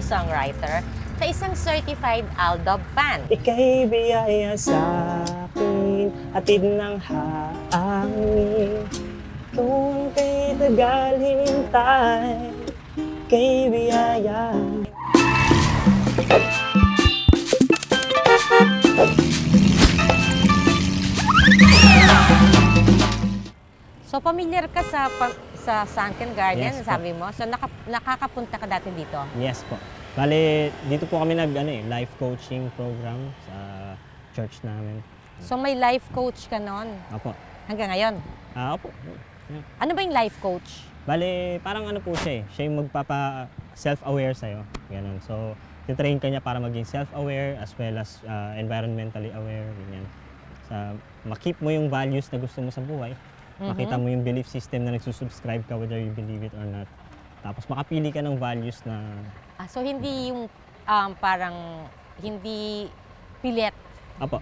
singer-songwriter na isang certified Aldab fan. Ika'y biyaya sa akin, atid ng hangin. Kung kay tagal hinintay, kay biyaya. So, familiar ka sa pa- sa Sunken Garden, Yes po. sabi mo. So, naka- nakakapunta ka dati dito. Yes po. Bale, dito po kami nag ano, eh, life coaching program sa church namin. So, may life coach ka noon Apo. hanggang ngayon. Ah, opo. Ano ba yung life coach? Bale, parang ano po siya eh. Siya yung magpapa self-aware sa'yo. Ganun. So, titrain ka niya para maging self-aware as well as ah, environmentally aware. Ganyan. Sa, makip mo yung values na gusto mo sa buhay. Makita mo yung belief system na nagsusubscribe ka whether you believe it or not. Tapos makapili ka ng values na Ah, so, hindi yung um, parang hindi pilit Apo.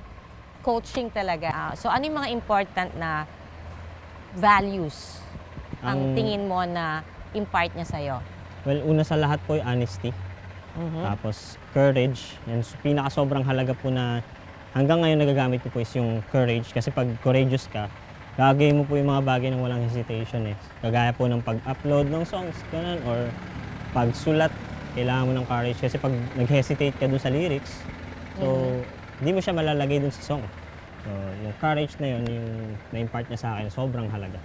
coaching talaga. Ah, so, ano yung mga important na values ang Ang- tingin mo na impart niya sa'yo? Well, una sa lahat po yung honesty. Mhm. Tapos courage. Yan, so, pinaka sobrang halaga po na hanggang ngayon nagagamit ko po is yung courage. Kasi pag courageous ka, gagawin mo po yung mga bagay ng walang hesitation eh. Kagaya po ng pag-upload ng songs, ganun, or pagsulat, kailangan mo ng courage. Kasi pag nag-hesitate ka dun sa lyrics, so hindi mo siya malalagay dun sa song. So, yung courage na yun, yung na-impart niya sa akin, sobrang halaga.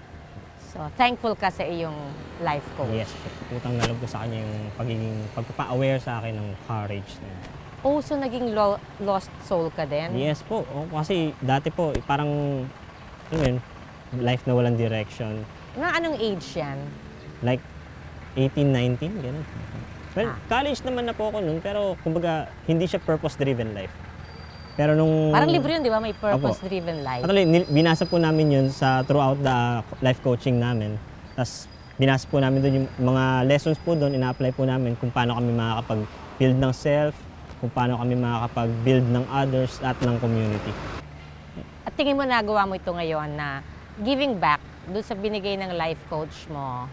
So, thankful ka sa iyong life coach. Yes, utang na loob ko sa kanya yung pagiging, pagpapa-aware sa akin ng courage na yun. Oh, so naging lo- lost soul ka din? Yes po. O, kasi dati po, eh, parang, ano yun, life na walang direction. Nga anong age yan? Like, 18, 19, gano'n. Well, Ah. college naman na po ako nun, pero kumbaga, hindi siya purpose-driven life. Pero nung... Parang libro yun, di ba? May purpose-driven life. Actually, binasa po namin yun sa throughout the life coaching namin. Tapos, binasa po namin doon yung mga lessons po doon, ina-apply po namin kung paano kami makakapag-build ng self, kung paano kami makakapag-build ng others at ng community. At tingin mo nagawa mo ito ngayon na giving back doon sa binigay ng life coach mo,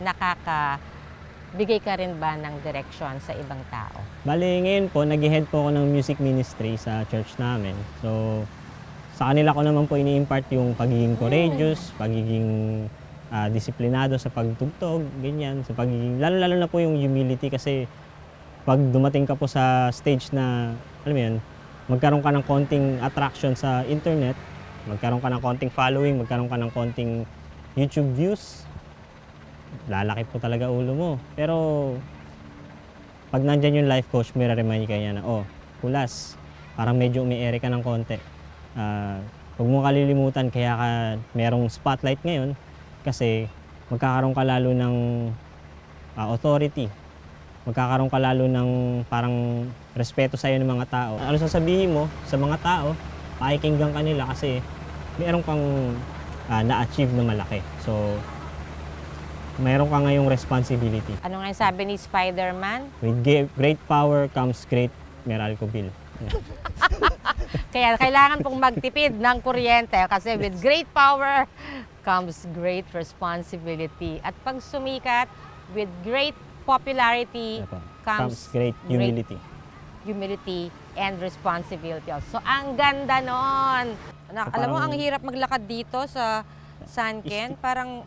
nakaka-bigay ka rin ba ng direction sa ibang tao? Bali, ngayon po, nag-head po ako ng music ministry sa church namin. So, sa kanila ko naman po ini-impart yung pagiging courageous, pagiging ah, disiplinado sa pagtugtog, ganyan. Sa pagiging, lalo-lalo na po yung humility kasi pag dumating ka po sa stage na, alam mo yun, magkaroon ka ng konting attraction sa internet, magkaroon ka ng konting following, magkaroon ka ng konting YouTube views, lalaki po talaga ulo mo. Pero pag nandyan yung life coach, may remind ka niya na, oh, kulas, parang medyo umiere ka ng konti. Ah, huwag mo kalilimutan, kaya ka merong spotlight ngayon kasi magkakaroon ka lalo ng ah, authority. Magkakaroon ka lalo ng parang respeto sa'yo ng mga tao. Ano sasabihin mo sa mga tao, pakikinggan ka nila kasi meron kang ah, na-achieve na malaki. So, meron ka ngayong responsibility. Ano nga sabi ni Spider-Man? With great power comes great Meralco bill. Yeah. Kaya kailangan pong magtipid ng kuryente kasi with great power comes great responsibility. At pag sumikat, with great popularity po? comes, Comes great humility. Humility and responsibility. So, ang ganda nun. Na, So, alam mo, ang hirap maglakad dito sa Sanken. Parang,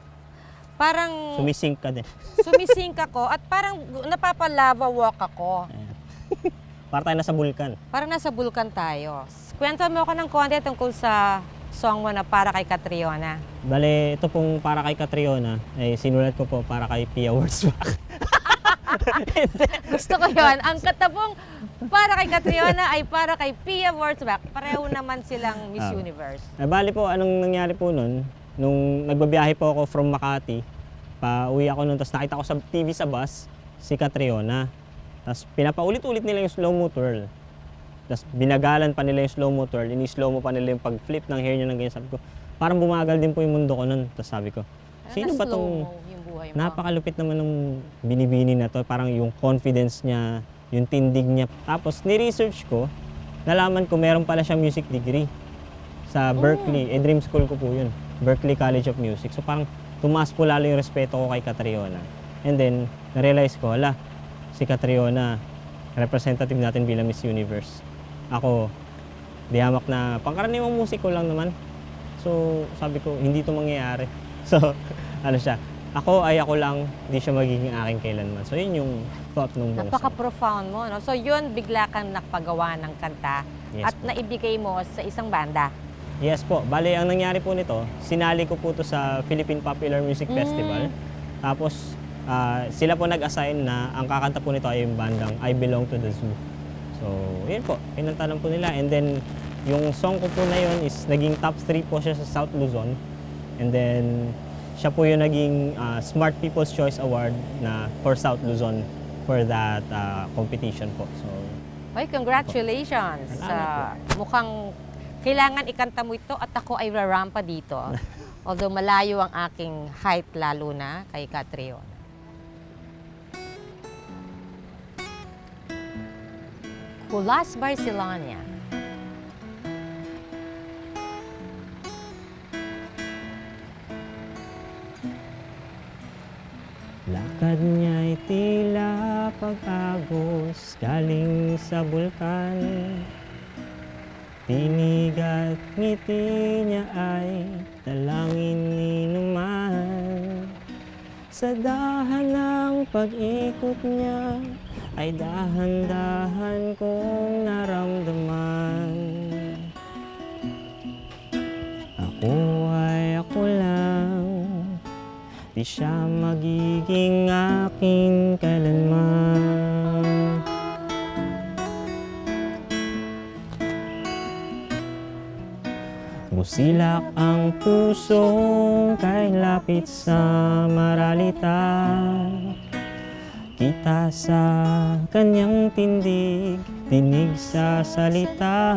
parang Sumisink ka din. sumisink ako at parang napapalava walk ako. Para tayo nasa bulkan. Parang nasa bulkan tayo. Kwento mo ako ng konti tungkol sa song mo na para kay Catriona. Bale, ito pong para kay Catriona, ay sinulat ko po para kay Pia Wurzbach. Gusto ko yon. Ang katabong para kay Catriona ay para kay Pia Wurzbach. Pareho naman silang Miss Ah. Universe. Eh, bali po, anong nangyari po nun? Nung nagbabiyahe po ako from Makati, pa uwi ako nun, tapos nakita ko sa TV sa bus, si Catriona. Tapos pinapaulit-ulit nila yung slow-mo twirl. Tapos binagalan pa nila yung slow-mo twirl, ini-slow mo pa nila yung pag-flip ng hair niya ng ganyan. Sabi ko, parang bumagal din po yung mundo ko nun. Tapos sabi ko, sino ba tong buhay mo? Napakalupit naman ng binibini na to. Parang yung confidence niya, yung tindig niya. Tapos ni-research ko, nalaman ko meron pala siya music degree sa Berkeley. Eh, dream school ko po yun. Berkeley College of Music. So parang tumaas po lalo yung respeto ko kay Catriona. And then, na-realize ko, ala, si Catriona, representative natin bilang Miss Universe. Ako, di hamak na pangkaraniwang musiko lang naman. So, sabi ko, hindi to mangyayari. So, ano siya, ako ay ako lang, di siya magiging akin kailanman. So, yun yung thought nung buong song. Napaka-profound mo, no? So, yun, bigla kang nakpagawa ng kanta Yes at po. naibigay mo sa isang banda. Yes po. Bale, ang nangyari po nito, sinali ko po to sa Philippine Popular Music Mm. Festival. Tapos, ah, sila po nag-assign na ang kakanta po nito ay yung bandang I Belong to the Zoo. So, yun po. Pinanta lang po nila. And then, yung song ko po na yun is naging top 3 po siya sa South Luzon. And then, siya po yung naging ah, Smart People's Choice Award na for South Luzon for that ah, competition po. So, Ay, congratulations! Sa mukhang kailangan ikanta mo ito at ako ay rarampa dito. Although malayo ang aking height lalo na kay Catriona. Kulas Barcelona. Lakad niya'y tila pag-agos galing sa bulkan Tinig at ngiti niya ay dalangin ni Numan. Sa dahan ng pag-ikot niya ay dahan-dahan kong naramdaman Di siya magiging akin kailanman Musilak ang pusong kay lapit sa maralita. Kita sa kanyang tindig, tinig sa salita.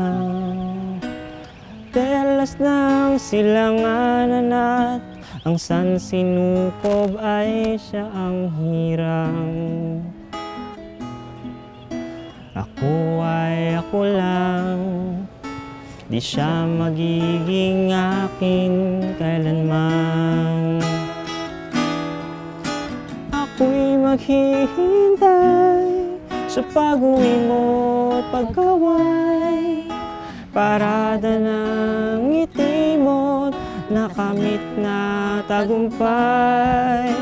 Telas ng silanganan at ang san sinukob ay siya ang hirang. Ako ay ako lang. Di siya magiging akin kailanman. Ako'y maghihintay sa pag-uwi mo at pagkaway. Parada ng ngiti mo't nakamit na tagumpay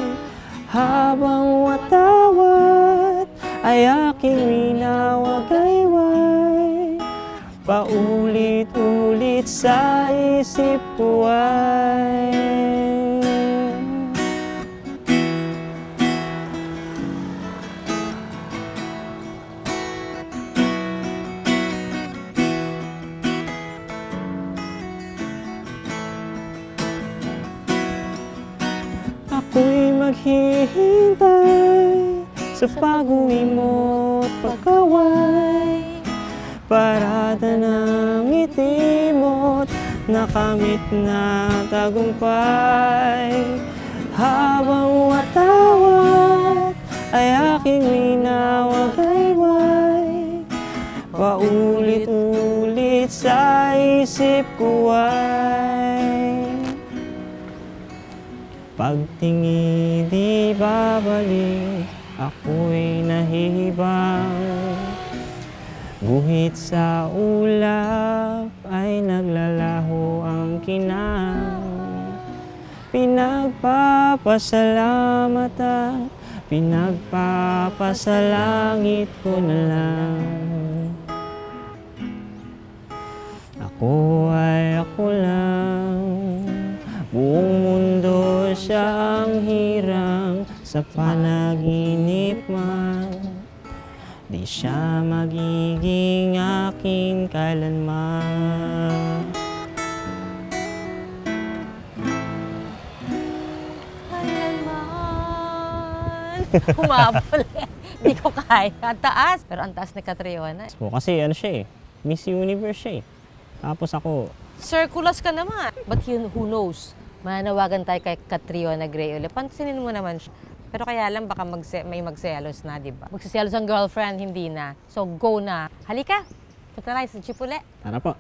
Habang watawat ay aking winawagayway Paulit-ulit sa isip ko ay Ako'y maghihintay sa pag-uwi mo at pagkaway. Parada ng ngiti mo't nakamit na tagumpay. Habang watawat ay aking winawagayway Paulit-ulit sa isip ko ay Pagtingi di babalik, ako'y nahihibang Guhit sa ulap ay naglalaho ang kinang Pinagpapasalamat at pinagpapasalangit ko na lang Sa panaginip man Di siya magiging aking kailanman Kailanman! Humabol. Hindi ko kaya. Ang taas. Pero ang taas ni Catriona. po Kasi ano siya eh Miss Universe siya eh Tapos ako Circulus ka naman. But yun, who knows? Manawagan tayo kay Catriona Gray ulit. Pansinin mo naman siya. Pero kaya lang baka magse- may magselos na, di ba? Magsiselos ang girlfriend, hindi na. So go na. Halika, punta tayo sa uli. Tara po